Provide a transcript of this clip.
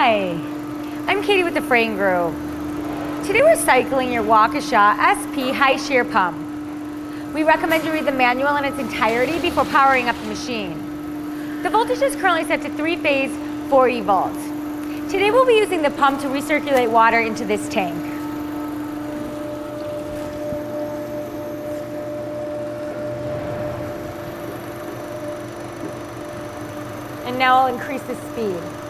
Hi, I'm Katie with the Frain Group. Today we're cycling your Waukesha SP high shear pump. We recommend you read the manual in its entirety before powering up the machine. The voltage is currently set to three phase 40 volts. Today we'll be using the pump to recirculate water into this tank. And now I'll increase the speed.